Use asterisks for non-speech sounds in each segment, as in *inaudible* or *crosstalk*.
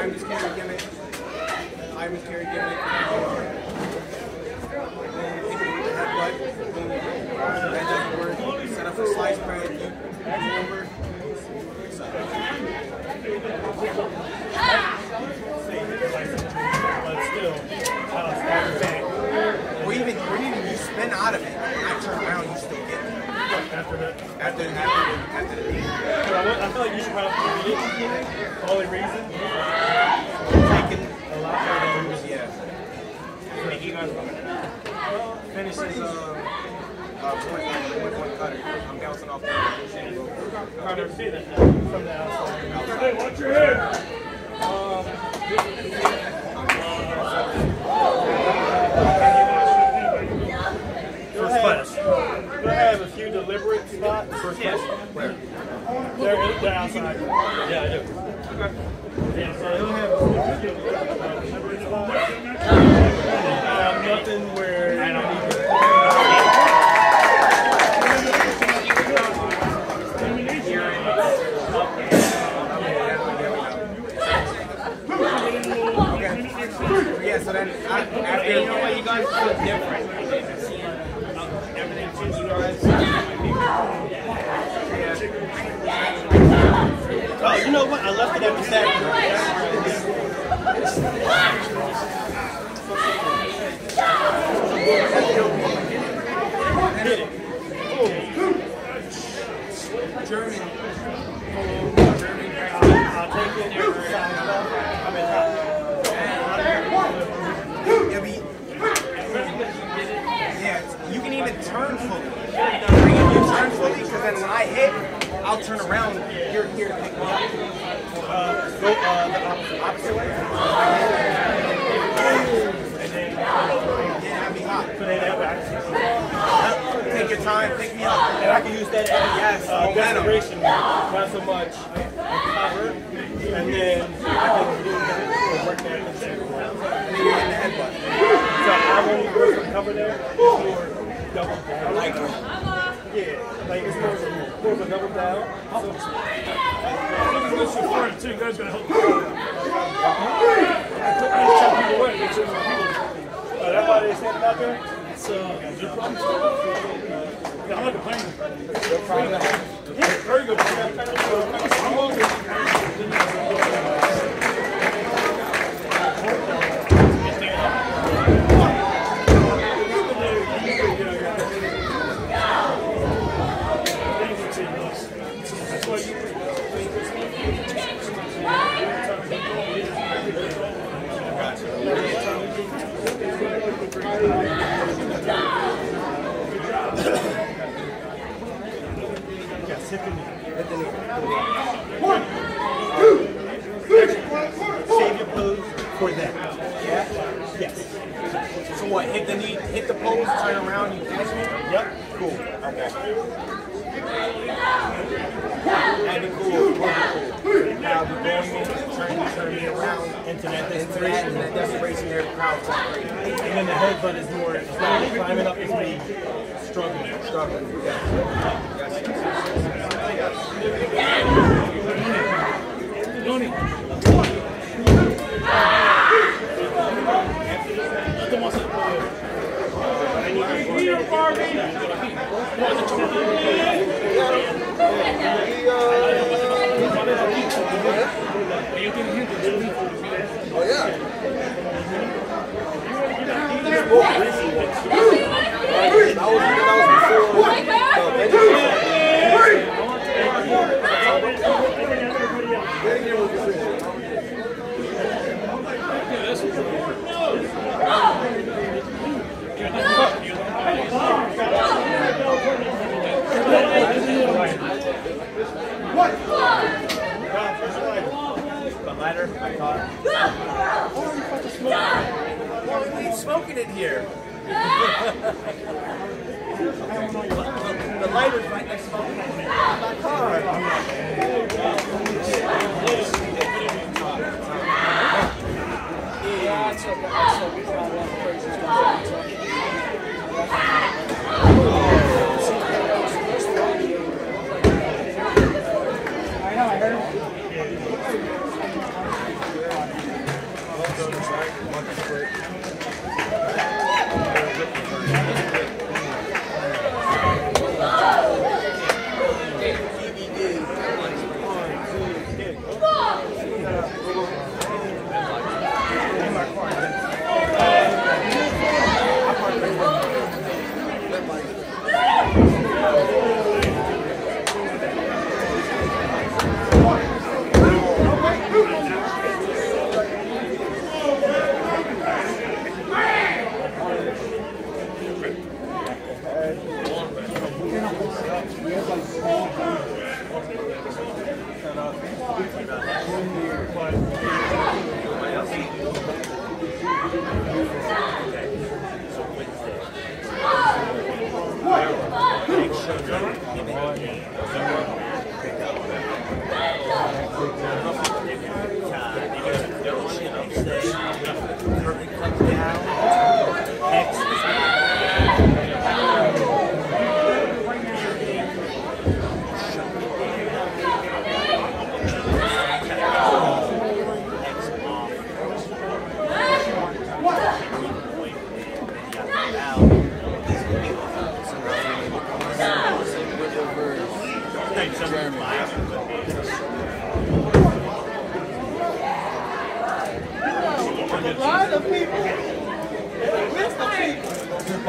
Uh, Iron's carry gimmick. Iron's carry gimmick. Boom, hit me with the headbutt. Boom. That doesn't work. Set up for slice spread. You over. But still, start back Or even, or even you spin out of it. I turn around, you still get it. after that. After, after, the, after the But I, I feel like you should probably. Only reason, taking a lot of those. yeah. Thank you guys. Finishes uh, uh, point one, point one cutter. I'm bouncing off the Carter, see that from the outside. Hey, watch your head. First class. You'll have a few deliberate spots. First class? Where? They're, they're outside. Yeah, I do. Okay. Yeah, so he'll have a few deliberate spots. Um, nothing where I don't Yeah, so then I, after you know what? You guys feel different. Seeing everything since you guys. Oh, you know what? I left it at the back. Hit it. German, I'll take it. I'm in top. it'll be, yeah, you can even turn fully. Bring it, you turn fully, because then when I hit, I'll turn around. You're here to pick me up. Uh, go uh, the opposite. Way. Yeah, that'd be hot. So they have access. Take your time, pick me up. And I can use that as Yes, uh, desperation, not so much cover, and then I can do that work that in the And then you hit the headbutt. So I won't work the cover there. More double down. Like, Yeah, like it's more, more of a double down. So, This is fun too. Guys gotta help. People. uh, standing out there. Yeah, I'm not complaining. The knee. Save your pose for that. Yeah? Yes. So what, hit the knee, hit the pose, turn around, you finish me? Yep. Cool. Okay. That'd be cool. Would be cool. Now be going in, turn, turn me around Into that into that, desperation there, the crazy. And then the headbutt is more, climbing up, it's me struggling. Struggling. Yes. Yes, yes, yes, Oh, yeah. smoking in here. *laughs* the lighter's right next to my car. Yeah,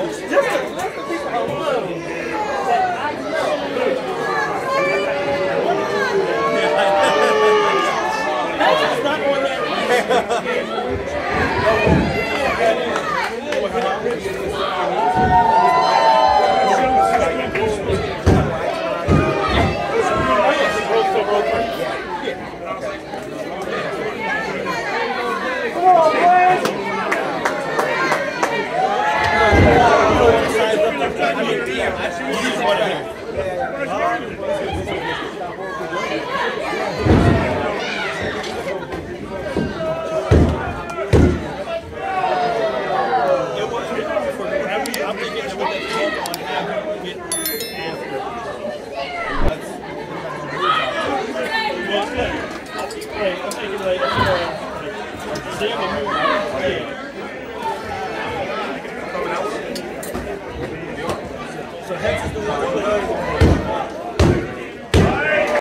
Just a list of people? alone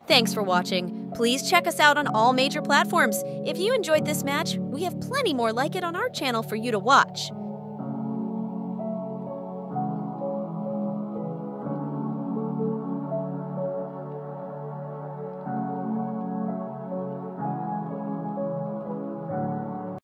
Thanks for watching. Please check us out on all major platforms. If you enjoyed this match, we have plenty more like it on our channel for you to watch.